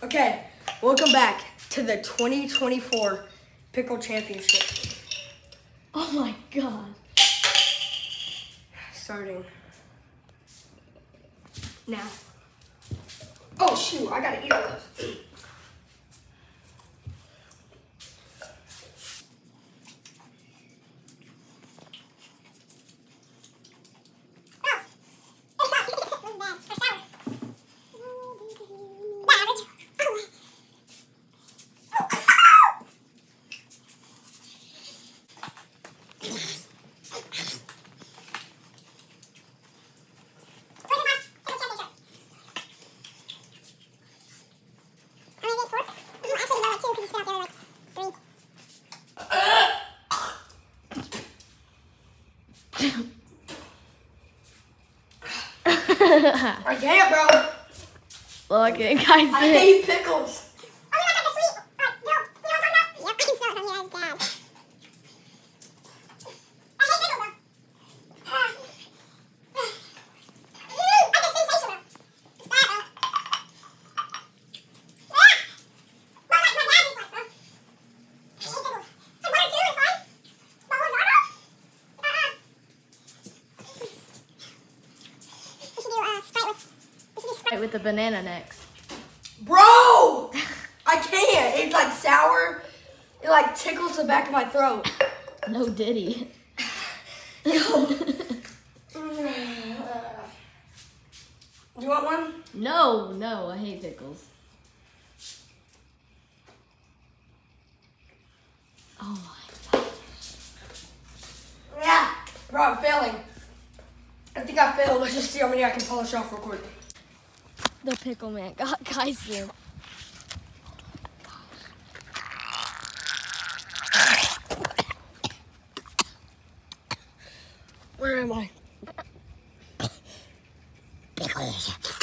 Okay, welcome back to the 2024 Pickle Championship. Oh my god. Starting now. Oh shoot, I gotta eat all those. I can't, bro. Look, it guys. I hate pickles. With the banana next. Bro! I can't. It's like sour. It like tickles the back of my throat. No diddy. Yo. you want one? No, no, I hate pickles. Oh my god. Yeah. Bro, I'm failing. I think I failed. Let's just see how many I can polish off real quick. The pickle man got Kyson. Where am I?